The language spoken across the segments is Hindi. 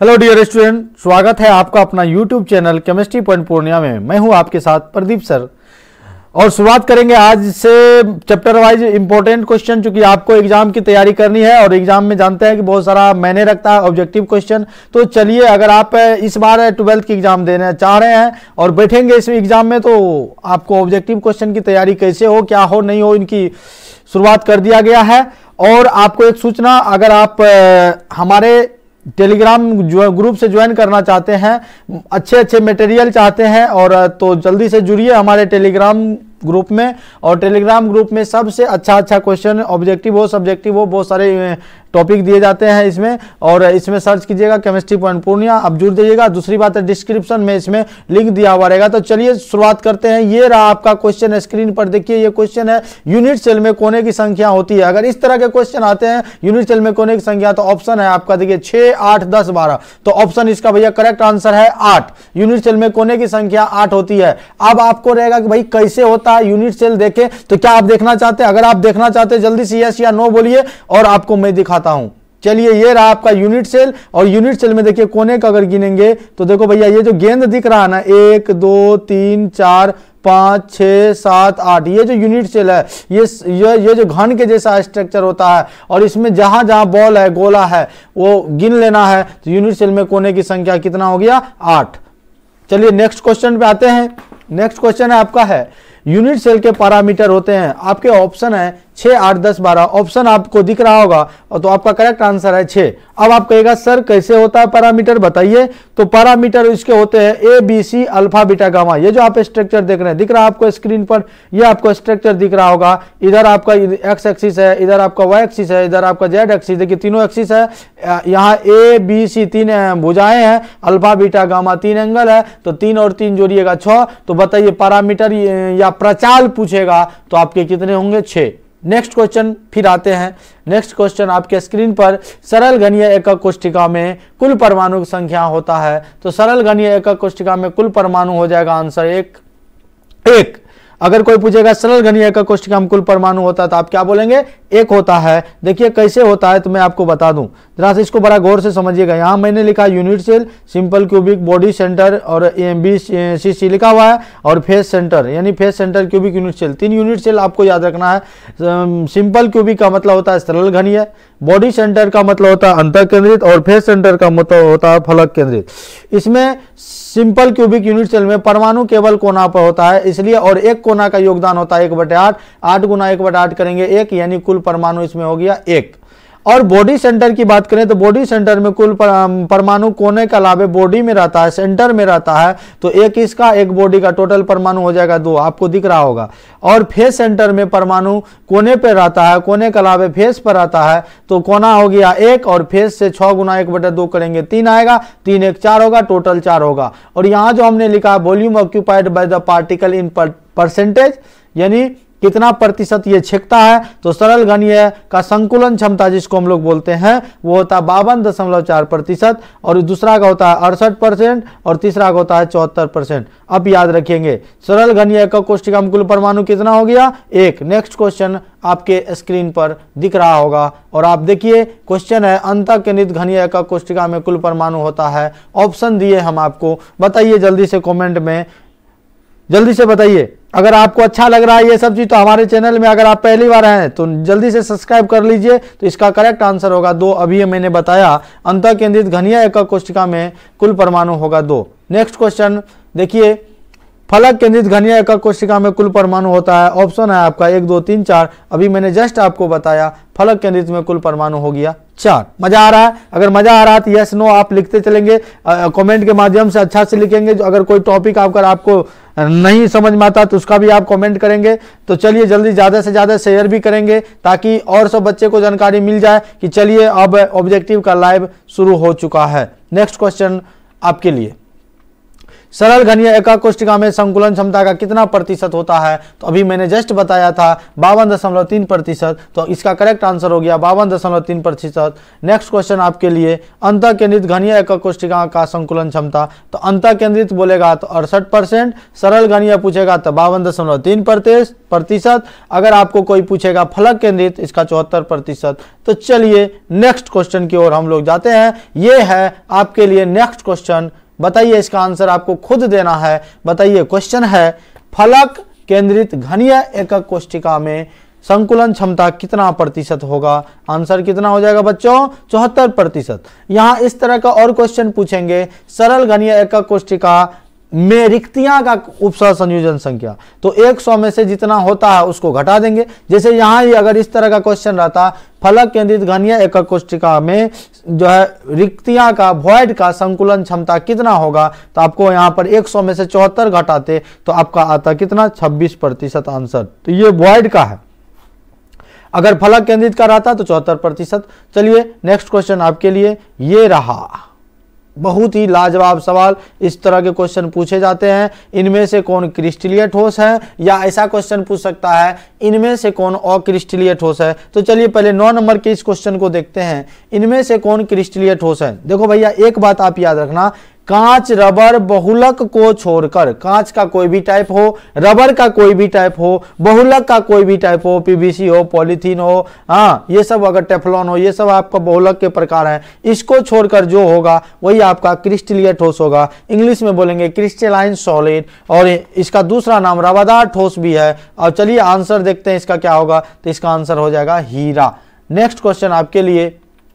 हेलो डियर स्टूडेंट स्वागत है आपका अपना YouTube channel chemistry point Purnia में। मैं हूँ आपके साथ प्रदीप सर। और शुरुआत करेंगे आज से चैप्टर वाइज इंपॉर्टेंट क्वेश्चन चूँकि आपको एग्ज़ाम की तैयारी करनी है और एग्ज़ाम में जानते हैं कि बहुत सारा मैंने रखता है ऑब्जेक्टिव क्वेश्चन तो चलिए, अगर आप इस बार ट्वेल्थ की एग्ज़ाम देना चाह रहे हैं और बैठेंगे इस एग्ज़ाम में तो आपको ऑब्जेक्टिव क्वेश्चन की तैयारी कैसे हो, क्या हो, नहीं हो, इनकी शुरुआत कर दिया गया है। और आपको एक सूचना, अगर आप हमारे टेलीग्राम ग्रुप से ज्वाइन करना चाहते हैं अच्छे अच्छे मटेरियल चाहते हैं, और तो जल्दी से जुड़िए हमारे टेलीग्राम ग्रुप में, और टेलीग्राम ग्रुप में सबसे अच्छा अच्छा क्वेश्चन ऑब्जेक्टिव हो सब्जेक्टिव हो, बहुत सारे टॉपिक दिए जाते हैं इसमें, और इसमें सर्च कीजिएगा केमिस्ट्री पॉइंट पूर्णिया अब जुड़ दीजिएगा दूसरी बात है डिस्क्रिप्शन में इसमें लिंक दिया हुआ रहेगा। तो चलिए शुरुआत करते हैं। ये रहा आपका क्वेश्चन स्क्रीन पर। देखिए, ये क्वेश्चन है यूनिट सेल में कोने की संख्या होती है। अगर इस तरह के क्वेश्चन आते हैं यूनिट सेल में कोने की संख्या तो ऑप्शन है आपका, देखिए, छह, आठ, दस, बारह। तो ऑप्शन इसका भैया करेक्ट आंसर है आठ। यूनिट सेल में कोने की संख्या आठ होती है। अब आपको रहेगा कि भाई कैसे होता है यूनिट सेल देखे। तो क्या आप देखना चाहते हैं? अगर आप देखना चाहते हैं, जल्दी से यस या नो बोलिए, और आपको मैं दिखाता हूँ। चलिए, ये रहा आपका यूनिट सेल और यूनिट सेल में देखिए कोने का अगर गिनेंगे तो देखो भैया, ये जो गेंद दिख रहा है ना, एक, दो, तीन, चार, पाँच छ सात, आठ, ये जो यूनिट सेल है, ये ये ये जो घन के जैसा स्ट्रक्चर होता है, और इसमें जहाँ जहाँ बॉल है, गोला है, वो गिन लेना है तो यूनिट सेल में कोने की संख्या कितना हो गया? आठ। चलिए नेक्स्ट क्वेश्चन पे आते हैं। नेक्स्ट क्वेश्चन है आपका है यूनिट सेल के पैरामीटर होते हैं। आपके ऑप्शन है छः आठ, दस, बारह। ऑप्शन आपको दिख रहा होगा तो आपका करेक्ट आंसर है छः अब आप कहेगा, सर, कैसे होता है पैरामीटर? बताइए। तो पैरामीटर इसके होते हैं A B C alpha, beta, gamma. ये जो आप स्ट्रक्चर देख रहे हैं, दिख रहा है आपको स्क्रीन पर? ये आपको स्ट्रक्चर दिख रहा होगा। इधर आपका एक्स एक्सिस है, इधर आपका वाई एक्सिस है, इधर आपका जेड एक्सिस देखिए, तीनों एक्सिस है। यहाँ ए बी सी तीन भुजाएँ हैं। अल्फ़ा, बीटा, गामा, तीन एंगल है। तो तीन और तीन जोड़िएगा छ तो बताइए, पैरामीटर या प्रचाल पूछेगा तो आपके कितने होंगे? छः नेक्स्ट क्वेश्चन फिर आते हैं। नेक्स्ट क्वेश्चन आपके स्क्रीन पर सरल घनीय एकक कोष्टिका में कुल परमाणु की संख्या होता है। तो सरल घनीय एकक कोष्टिका में कुल परमाणु हो जाएगा आंसर एक। एक। अगर कोई पूछेगा, सरल घनीय का कोष्टिका में कुल परमाणु होता है तो आप क्या बोलेंगे? एक होता है। देखिए, कैसे होता है तो मैं आपको बता दूँ। जरा से इसको बड़ा गौर से समझिएगा। यहाँ मैंने लिखा unit cell simple cubic body centre और एम बी सी सी लिखा हुआ है और फेस सेंटर यानी face centre cubic unit cell तीन यूनिट सेल आपको याद रखना है। सिंपल क्यूबिक का मतलब होता है सरल घनीय बॉडी सेंटर का मतलब होता है अंतर केंद्रित और फेस सेंटर का मतलब होता है फलक केंद्रित। इसमें सिंपल क्यूबिक यूनिट सेल में परमाणु केवल कोना पर होता है, इसलिए और एक कोना का योगदान होता है, एक बटे आठ आठ गुना एक बटे आठ करेंगे एक, यानी कुल परमाणु इसमें हो गया एक। और बॉडी सेंटर की बात करें तो बॉडी सेंटर में कुल परमाणु कोने के अलावे बॉडी में रहता है सेंटर में रहता है तो एक इसका, एक बॉडी का टोटल परमाणु हो जाएगा दो, आपको दिख रहा होगा। और फेस सेंटर में परमाणु कोने पे रहता है, कोने के अलावे फेस पर रहता है तो कोना हो गया एक और फेस से छह गुना एक बटे दो करेंगे, तीन आएगा, तीन एक चार होगा टोटल चार होगा। और यहाँ जो हमने लिखा volume occupied by the particle in percentage यानी कितना प्रतिशत ये छेकता है? तो सरल घनीय का संकुलन क्षमता जिसको हम लोग बोलते हैं, वो होता है बावन दशमलव चार प्रतिशत और दूसरा का होता है अड़सठ परसेंट और तीसरा का होता है चौहत्तर परसेंट। अब याद रखेंगे, सरल घनीय का कोष्टिका कुल परमाणु कितना हो गया? एक। नेक्स्ट क्वेश्चन आपके स्क्रीन पर दिख रहा होगा और आप देखिए क्वेश्चन है अंत केंद्रित घनीय का कोष्टिका में कुल परमाणु होता है। ऑप्शन दिए हम आपको। बताइए जल्दी से कॉमेंट में। जल्दी से बताइए। अगर आपको अच्छा लग रहा है ये सब चीज़ तो हमारे चैनल में अगर आप पहली बार हैं तो जल्दी से सब्सक्राइब कर लीजिए। तो इसका करेक्ट आंसर होगा दो, अभी मैंने बताया। अंत केंद्रित घनिया एक कोष्टिका में कुल परमाणु होगा दो। नेक्स्ट क्वेश्चन, देखिए फलक केंद्रित घनिया एक कोशिका में कुल परमाणु होता है। ऑप्शन है आपका एक, दो, तीन, चार। अभी मैंने जस्ट आपको बताया फलक केंद्रित में कुल परमाणु हो गया चार। मज़ा आ रहा है? अगर मज़ा आ रहा है तो यस नो आप लिखते चलेंगे। कमेंट के माध्यम से अच्छा से लिखेंगे। जो अगर कोई टॉपिक आपका, आपको नहीं समझ में आता तो उसका भी आप कमेंट करेंगे। तो चलिए जल्दी ज़्यादा से ज़्यादा शेयर भी करेंगे ताकि और सब बच्चे को जानकारी मिल जाए कि चलिए अब ऑब्जेक्टिव का लाइव शुरू हो चुका है। नेक्स्ट क्वेश्चन आपके लिए। सरल घनीय एकाक कोष्टिका में संकुलन क्षमता का कितना प्रतिशत होता है? तो अभी मैंने जस्ट बताया था बावन दशमलव तीन प्रतिशत। तो इसका करेक्ट आंसर हो गया बावन दशमलव तीन प्रतिशत। नेक्स्ट क्वेश्चन आपके लिए अंत केंद्रित घनीय एकाक कोष्टिका का संकुलन क्षमता। तो अंत केंद्रित बोलेगा तो अड़सठ परसेंट सरल घनीय पूछेगा तो बावन दशमलव तीन प्रतिशत। अगर आपको कोई पूछेगा फलक केंद्रित, इसका चौहत्तर प्रतिशत। तो चलिए नेक्स्ट क्वेश्चन की ओर हम लोग जाते हैं। ये है आपके लिए नेक्स्ट क्वेश्चन बताइए इसका आंसर आपको खुद देना है। बताइए क्वेश्चन है, फलक केंद्रित घनीय एकक कोष्टिका में संकुलन क्षमता कितना प्रतिशत होगा? आंसर कितना हो जाएगा बच्चों? चौहत्तर प्रतिशत। यहाँ इस तरह का और क्वेश्चन पूछेंगे। सरल घनीय एकक कोष्टिका में रिक्तियाँ का उपसह संयोजन संख्या। तो 100 में से जितना होता है उसको घटा देंगे। जैसे यहाँ ही अगर इस तरह का क्वेश्चन रहता फलक केंद्रित घनीय एकक कोष्टिका में जो है, रिक्तियाँ का वॉइड का संकुलन क्षमता कितना होगा? तो आपको यहाँ पर 100 में से चौहत्तर घटाते तो आपका आता कितना? 26 प्रतिशत आंसर। तो ये वॉइड का है। अगर फलक केंद्रित का रहता तो चौहत्तर प्रतिशत। चलिए नेक्स्ट क्वेश्चन आपके लिए ये रहा। बहुत ही लाजवाब सवाल इस तरह के क्वेश्चन पूछे जाते हैं। इनमें से कौन क्रिस्टलीय ठोस है? या ऐसा क्वेश्चन पूछ सकता है, इनमें से कौन अक्रिस्टलीय ठोस है? तो चलिए पहले नौ नंबर के इस क्वेश्चन को देखते हैं। इनमें से कौन क्रिस्टलीय ठोस है? देखो भैया, एक बात आप याद रखना कांच, रबर, बहुलक को छोड़कर, कांच का कोई भी टाइप हो, रबर का कोई भी टाइप हो, बहुलक का कोई भी टाइप हो पीवीसी हो पॉलीथीन हो हाँ ये सब अगर टेफलॉन हो, ये सब आपका बहुलक के प्रकार है। इसको छोड़कर जो होगा, वही आपका क्रिस्टलीय ठोस होगा। इंग्लिश में बोलेंगे क्रिस्टलाइन सॉलिड और इसका दूसरा नाम रवादार ठोस भी है। और चलिए आंसर देखते हैं इसका क्या होगा तो इसका आंसर हो जाएगा हीरा। नेक्स्ट क्वेश्चन आपके लिए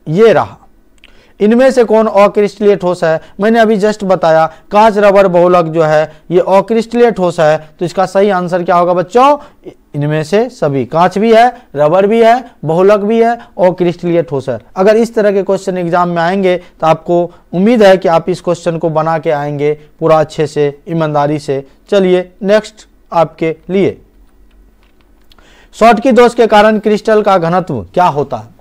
ये रहा। इनमें से कौन अक्रिस्टलीय ठोस है? मैंने अभी जस्ट बताया, कांच रबर बहुलक जो है, ये अक्रिस्टलीय ठोस है। तो इसका सही आंसर क्या होगा बच्चों? इनमें से सभी। कांच भी है, रबर भी है, बहुलक भी है और क्रिस्टलीय ठोस है। अगर इस तरह के क्वेश्चन एग्ज़ाम में आएँगे तो आपको उम्मीद है कि आप इस क्वेश्चन को बना के आएँगे पूरा अच्छे से, ईमानदारी से। चलिए नेक्स्ट आपके लिए। शॉर्ट की दोष के कारण क्रिस्टल का घनत्व क्या होता? है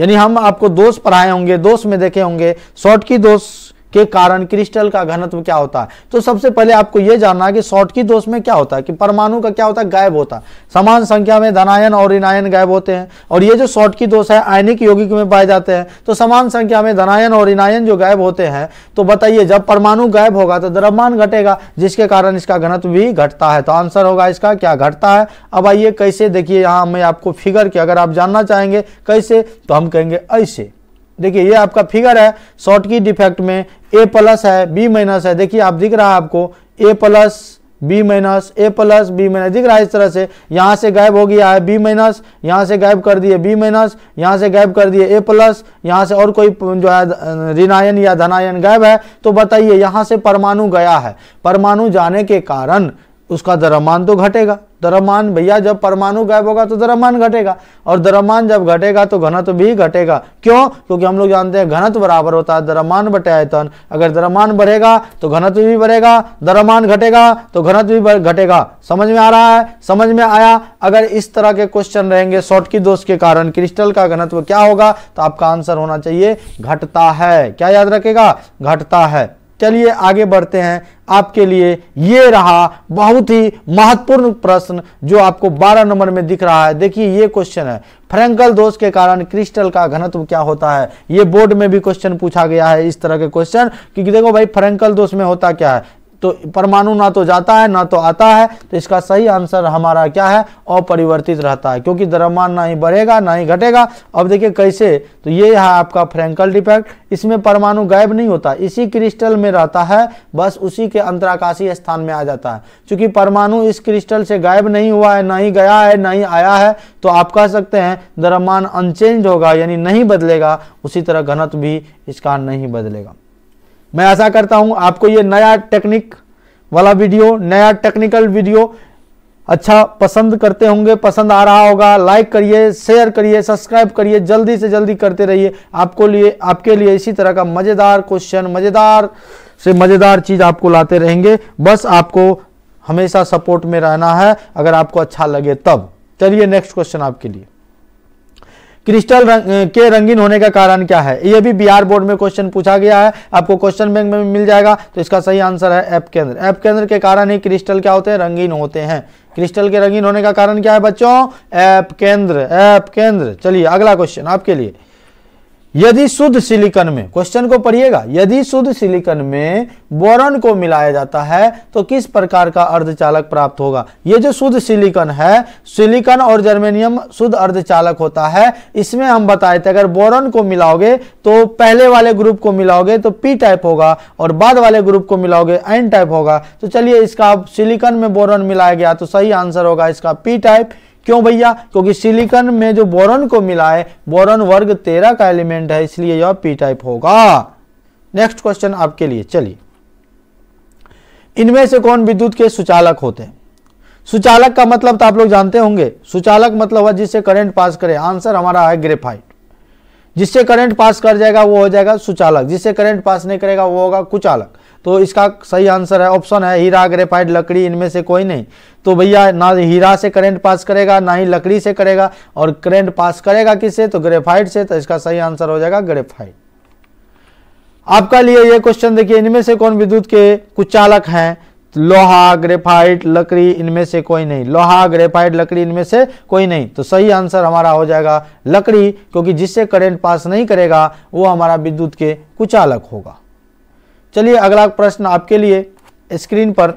यानी हम आपको दोष पढ़ाए होंगे दोष में देखे होंगे शॉर्ट की दोष के कारण क्रिस्टल का घनत्व क्या होता है? तो सबसे पहले आपको यह जानना है कि शॉर्ट की दोष में क्या होता है, कि परमाणु का क्या होता है? गायब होता है। समान संख्या में धनायन और ऋणायन गायब होते हैं। और ये जो शॉर्ट की दोष है, आयनिक यौगिक में पाए जाते हैं। तो समान संख्या में धनायन और ऋणायन जो गायब होते हैं तो बताइए, जब परमाणु गायब होगा तो द्रव्यमान घटेगा, जिसके कारण इसका घनत्व भी घटता है। तो आंसर होगा इसका, क्या घटता है? अब आइए कैसे देखिए, यहाँ मैं आपको फिगर की, अगर आप जानना चाहेंगे कैसे तो हम कहेंगे ऐसे। देखिए, ये आपका फिगर है शॉर्ट की डिफेक्ट में ए प्लस है बी माइनस है। देखिए, आप दिख रहा है आपको A plus B minus A plus B minus दिख रहा है इस तरह से। यहाँ से गायब हो गया है बी माइनस यहाँ से गायब कर दिए बी माइनस यहाँ से गायब कर दिए ए प्लस यहाँ से और कोई जो है, ऋणायन या धनायन गायब है। तो बताइए, यहाँ से परमाणु गया है। परमाणु जाने के कारण उसका द्रव्यमान तो घटेगा। द्रव्यमान भैया, जब परमाणु गायब होगा तो द्रव्यमान घटेगा और द्रव्यमान जब घटेगा तो घनत्व भी घटेगा। क्यों? क्योंकि हम लोग जानते हैं घनत्व बराबर होता है द्रव्यमान बटे आयतन। अगर द्रव्यमान बढ़ेगा तो घनत्व भी बढ़ेगा द्रव्यमान घटेगा तो घनत्व भी घटेगा। समझ में आ रहा है? समझ में आया? अगर इस तरह के क्वेश्चन रहेंगे शॉर्ट की दोष के कारण क्रिस्टल का घनत्व क्या होगा? तो आपका आंसर होना चाहिए, घटता है। क्या याद रखेगा? घटता है। चलिए आगे बढ़ते हैं। आपके लिए ये रहा बहुत ही महत्वपूर्ण प्रश्न जो आपको 12 नंबर में दिख रहा है। देखिए, ये क्वेश्चन है। फ्रेंकल दोष के कारण क्रिस्टल का घनत्व क्या होता है? ये बोर्ड में भी क्वेश्चन पूछा गया है इस तरह के क्वेश्चन क्योंकि देखो भाई, फ्रेंकल दोष में होता क्या है? तो परमाणु ना तो जाता है, ना तो आता है तो इसका सही आंसर हमारा क्या है? अपरिवर्तित रहता है, क्योंकि द्रव्यमान ना ही बढ़ेगा, ना ही घटेगा। अब देखिए कैसे तो ये है आपका फ्रेंकल डिफेक्ट। इसमें परमाणु गायब नहीं होता, इसी क्रिस्टल में रहता है, बस उसी के अंतराकाशीय स्थान में आ जाता है। क्योंकि परमाणु इस क्रिस्टल से गायब नहीं हुआ है, ना ही गया है, ना ही आया है तो आप कह सकते हैं, द्रव्यमान अनचेंज होगा, यानी नहीं बदलेगा, उसी तरह घनत्व भी इसका नहीं बदलेगा। मैं आशा करता हूँ आपको ये नया टेक्निक वाला वीडियो, नया टेक्निकल वीडियो अच्छा पसंद करते होंगे, पसंद आ रहा होगा। लाइक करिए शेयर करिए सब्सक्राइब करिए, जल्दी से जल्दी करते रहिए। आपको लिए, आपके लिए इसी तरह का मज़ेदार क्वेश्चन मज़ेदार से मज़ेदार चीज़ आपको लाते रहेंगे। बस आपको हमेशा सपोर्ट में रहना है। अगर आपको अच्छा लगे तब। चलिए नेक्स्ट क्वेश्चन आपके लिए। क्रिस्टल रंग, के रंगीन होने का कारण क्या है? यह भी बिहार बोर्ड में क्वेश्चन पूछा गया है। आपको क्वेश्चन बैंक में मिल जाएगा। तो इसका सही आंसर है एप केंद्र। एप केंद्र के कारण ही क्रिस्टल क्या होते हैं? रंगीन होते हैं। क्रिस्टल के रंगीन होने का कारण क्या है बच्चों? एप केंद्र एप केंद्र। चलिए अगला क्वेश्चन आपके लिए। यदि शुद्ध सिलिकन में क्वेश्चन को पढ़िएगा, यदि शुद्ध सिलिकन में बोरन को मिलाया जाता है तो किस प्रकार का अर्धचालक प्राप्त होगा? ये जो शुद्ध सिलिकन है, सिलिकन और जर्मेनियम शुद्ध अर्धचालक होता है। इसमें हम बताए थे, अगर बोरन को मिलाओगे तो पहले वाले ग्रुप को मिलाओगे तो पी टाइप होगा, और बाद वाले ग्रुप को मिलाओगे एन टाइप होगा। तो चलिए इसका सिलिकन में बोरन मिलाया गया तो सही आंसर होगा इसका पी टाइप क्यों भैया? क्योंकि सिलिकॉन में जो बोरन को मिला है बोरन वर्ग तेरह का एलिमेंट है, इसलिए यह पी टाइप होगा। नेक्स्ट क्वेश्चन आपके लिए, चलिए। इनमें से कौन विद्युत के सुचालक होते हैं? सुचालक का मतलब तो आप लोग जानते होंगे। सुचालक मतलब है जिससे करंट पास करे। आंसर हमारा है ग्रेफाइट जिससे करंट पास कर जाएगा, वो हो जाएगा सुचालक। जिससे करंट पास नहीं करेगा, वो होगा कुचालक। तो इसका सही आंसर है ऑप्शन है, हीरा ग्रेफाइट लकड़ी, इनमें से कोई नहीं। तो भैया, ना हीरा से करंट पास करेगा, ना ही लकड़ी से करेगा, और करंट पास करेगा किससे? तो ग्रेफाइट से तो इसका सही आंसर हो जाएगा ग्रेफाइट आपका लिए ये क्वेश्चन देखिए, इनमें से कौन विद्युत के कुछ चालक हैं? लोहा ग्रेफाइट लकड़ी, इनमें से कोई नहीं। लोहा ग्रेफाइट लकड़ी, इनमें से कोई नहीं। तो सही आंसर हमारा हो जाएगा लकड़ी, क्योंकि जिससे करंट पास नहीं करेगा, वो हमारा विद्युत के कुचालक होगा। चलिए अगला प्रश्न आपके लिए स्क्रीन पर।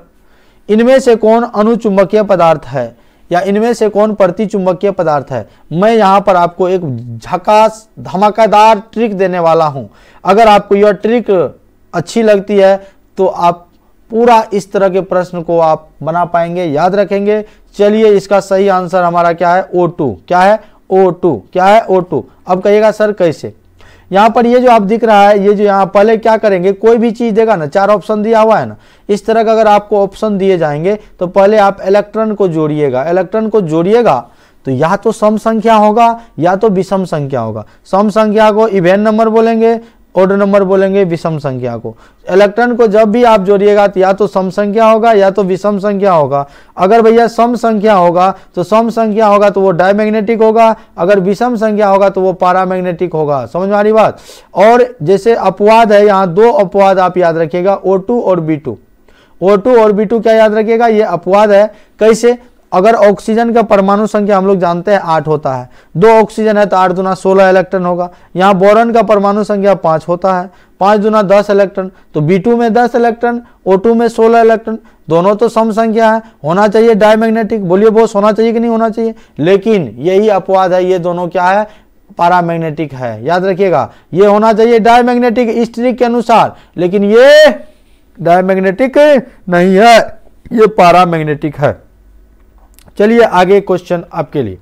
इनमें से कौन अनुचुंबकीय पदार्थ है? या इनमें से कौन प्रति चुंबकीय पदार्थ है? मैं यहाँ पर आपको एक झकास, धमाकेदार ट्रिक देने वाला हूँ। अगर आपको यह ट्रिक अच्छी लगती है तो आप पूरा इस तरह के प्रश्न को आप बना पाएँगे, याद रखेंगे। चलिए इसका सही आंसर हमारा क्या है? O2 क्या है? O2 क्या है? O2 अब कहिएगा, सर, कैसे? यहाँ पर ये जो आप दिख रहा है, ये जो यहाँ पहले क्या करेंगे, कोई भी चीज़ देगा ना, चार ऑप्शन दिया हुआ है ना, इस तरह का अगर आपको ऑप्शन दिए जाएँगे तो पहले आप इलेक्ट्रॉन को जोड़िएगा। इलेक्ट्रॉन को जोड़िएगा तो या तो सम संख्या होगा, या तो विषम संख्या होगा। सम संख्या को इवेन नंबर बोलेंगे ऑर्डर नंबर बोलेंगे विषम संख्या को। इलेक्ट्रॉन को जब भी आप जोड़िएगा तो या तो सम संख्या होगा, या तो विषम संख्या होगा। अगर भैया सम संख्या होगा तो सम संख्या होगा तो वो डायमैग्नेटिक होगा। अगर विषम संख्या होगा तो वो पारामैग्नेटिक होगा। समझ में आ रही बात? और जैसे अपवाद है, यहाँ दो अपवाद आप याद रखिएगा ओ और बी टू और बी क्या याद रखिएगा? ये अपवाद है। कैसे? अगर ऑक्सीजन का परमाणु संख्या हम लोग जानते हैं आठ होता है, दो ऑक्सीजन है तो आठ दुना सोलह इलेक्ट्रॉन होगा। यहाँ बोरन का परमाणु संख्या पाँच होता है, पाँच दुना दस इलेक्ट्रॉन तो बी टू में दस इलेक्ट्रॉन ओ टू में सोलह इलेक्ट्रॉन दोनों तो सम संख्या है, होना चाहिए डायमैग्नेटिक बोलिए बोस होना चाहिए कि नहीं होना चाहिए? लेकिन यही अपवाद है, ये दोनों क्या है? पारामैग्नेटिक है। याद रखिएगा, ये होना चाहिए डायमैग्नेटिक इस ट्रिक के अनुसार, लेकिन ये डायमैग्नेटिक नहीं है, ये पारामैग्नेटिक है। चलिए आगे क्वेश्चन आपके लिए।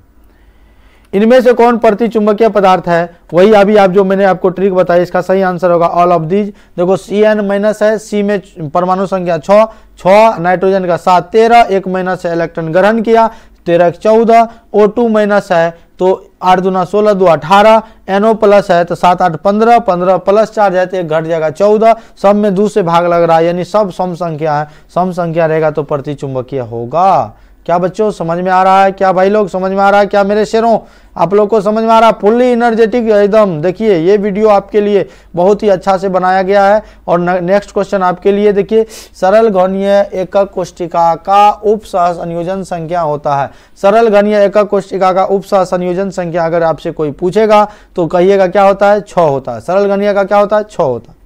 इनमें से कौन प्रति चुंबकीय पदार्थ है? वही अभी आप जो मैंने आपको ट्रिक बताई, इसका सही आंसर होगा ऑल ऑफ़ दीज देखो सी एन माइनस है सी में परमाणु संख्या छ छ नाइट्रोजन का सात, तेरह, एक माइनस इलेक्ट्रॉन ग्रहण किया, तेरह चौदह ओ टू माइनस है तो आठ दुना सोलह, दो अठारह एनओ प्लस है तो सात, आठ, पंद्रह पंद्रह प्लस चार जाए तो एक घट जाएगा चौदह, सब में दो से भाग लग रहा है, यानी सब सम संख्या है सम संख्या रहेगा तो प्रति चुंबकीय होगा। क्या बच्चों समझ में आ रहा है? क्या भाई लोग समझ में आ रहा है? क्या मेरे शेरों? आप लोग को समझ में आ रहा है? फुल्ली एनर्जेटिक एकदम। देखिए, ये वीडियो आपके लिए बहुत ही अच्छा से बनाया गया है। और नेक्स्ट क्वेश्चन आपके लिए, देखिए, सरल घनीय एकक कोष्टिका का उप संयोजन संख्या होता है। सरल घनीय एकक कोष्टिका का उप संयोजन संख्या अगर आपसे कोई पूछेगा तो कहिएगा क्या होता है? छ होता है। सरल घनीय का क्या होता है? छ होता है।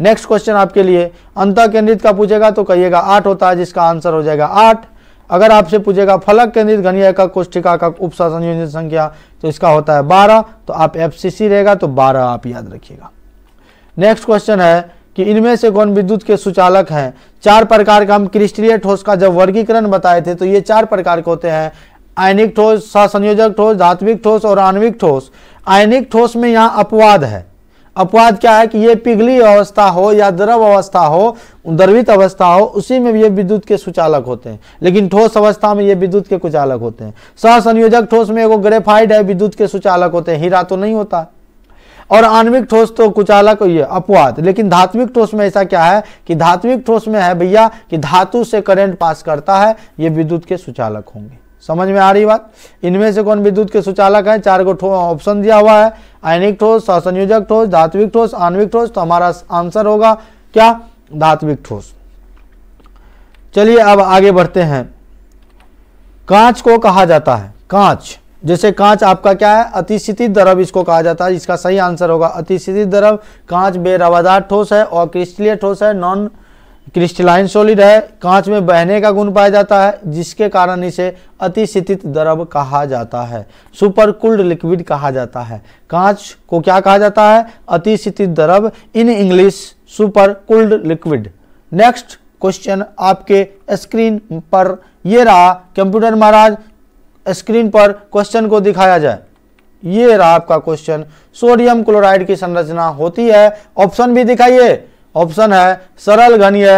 नेक्स्ट क्वेश्चन आपके लिए अंत केंद्रित का पूछेगा तो कहिएगा आठ होता है, जिसका आंसर हो जाएगा आठ। अगर आपसे पूछेगा, फलक केंद्रित घनीय का कोष्टिका का उप संयोजन संख्या तो इसका होता है बारह तो आप एफसीसी रहेगा तो बारह आप याद रखिएगा। नेक्स्ट क्वेश्चन है कि इनमें से कौन विद्युत के सुचालक हैं? चार प्रकार का हम क्रिस्टलीय ठोस का जब वर्गीकरण बताए थे तो ये चार प्रकार के होते हैं। आयनिक ठोस, सहसंयोजक ठोस, धात्विक ठोस और आणविक ठोस। आयनिक ठोस में यहाँ अपवाद है। अपवाद क्या है कि ये पिघली अवस्था हो या द्रव अवस्था हो द्रवित अवस्था हो, उसी में ये विद्युत के सुचालक होते हैं। लेकिन ठोस अवस्था में ये विद्युत के कुचालक होते हैं। सहसंयोजक ठोस में एगो ग्रेफाइड है, विद्युत के सुचालक होते हैं। हीरा तो नहीं होता। और आणविक ठोस तो कुचालक ये, अपवाद। लेकिन धात्विक ठोस में ऐसा क्या है कि धात्विक ठोस में है भैया कि धातु से करंट पास करता है, ये विद्युत के सुचालक होंगे। समझ में आ रही बात? इनमें से कौन विद्युत के सुचालक है? चार को ऑप्शन दिया हुआ है। आयनिक ठोस संयोजक ठोस, धात्विक ठोस, आणविक ठोस तो हमारा आंसर होगा क्या? धात्विक ठोस। चलिए अब आगे बढ़ते हैं। कांच को कहा जाता है। कांच, जैसे कांच आपका क्या है? अतिस्थित द्रव इसको कहा जाता है। इसका सही आंसर होगा। अतिस्थित द्रव, कांच बेरवादार ठोस है और क्रिस्टलीय ठोस है। नॉन क्रिस्टलाइन सॉलिड है, कांच में बहने का गुण पाया जाता है, जिसके कारण इसे अतिस्थित द्रव कहा जाता है सुपर कुल्ड लिक्विड कहा जाता है। कांच को क्या कहा जाता है? अतिस्थित द्रव, in English super cooled liquid. Next question आपके स्क्रीन पर, ये रहा कंप्यूटर महाराज, स्क्रीन पर क्वेश्चन को दिखाया जाए। ये रहा आपका क्वेश्चन, सोडियम क्लोराइड की संरचना होती है, ऑप्शन भी दिखाइए। ऑप्शन है, सरल घनीय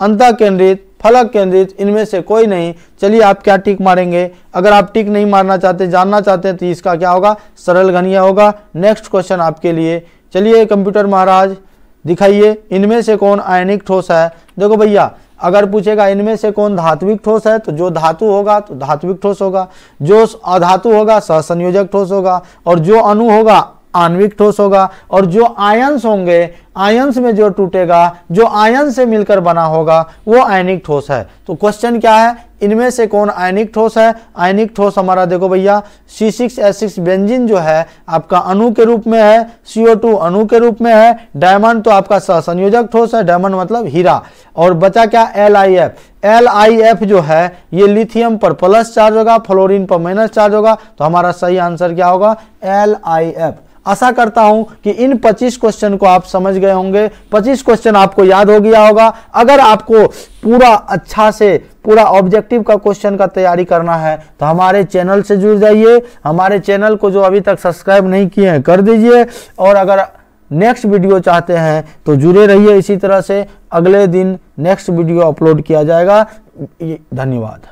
अंत केंद्रित फलक केंद्रित इनमें से कोई नहीं। चलिए आप क्या टिक मारेंगे? अगर आप टिक नहीं मारना चाहते, जानना चाहते हैं तो इसका क्या होगा? सरल घनीय होगा। नेक्स्ट क्वेश्चन आपके लिए। चलिए कंप्यूटर महाराज, दिखाइए, इनमें से कौन आयनिक ठोस है? देखो भैया, अगर पूछेगा, इनमें से कौन धात्विक ठोस है? तो जो धातु होगा तो धात्विक ठोस होगा। जो अधातु होगा, सहसंयोजक ठोस होगा। और जो अणु होगा आणविक ठोस होगा और जो आयंस होंगे आयंस में जो टूटेगा, जो आयन से मिलकर बना होगा, वो आयनिक ठोस है। तो क्वेश्चन क्या है? इनमें से कौन आयनिक ठोस है? आयनिक ठोस हमारा देखो भैया C six S six benzene जो है, आपका अणु के रूप में है सीओ टू अणु के रूप में है डायमंड तो आपका संयोजक ठोस है डायमंड मतलब हीरा। और बचा क्या? L I F L I F जो है, ये लिथियम पर प्लस चार्ज होगा फ्लोरिन पर माइनस चार्ज होगा तो हमारा सही आंसर क्या होगा? एल आई एफ़ आशा करता हूँ कि इन 25 क्वेश्चन को आप समझ गए होंगे। 25 क्वेश्चन आपको याद हो गया होगा। अगर आपको पूरा अच्छा से, पूरा ऑब्जेक्टिव का क्वेश्चन का तैयारी करना है तो हमारे चैनल से जुड़ जाइए। हमारे चैनल को जो अभी तक सब्सक्राइब नहीं किए हैं, कर दीजिए। और अगर नेक्स्ट वीडियो चाहते हैं तो जुड़े रहिए इसी तरह से। अगले दिन नेक्स्ट वीडियो अपलोड किया जाएगा। धन्यवाद।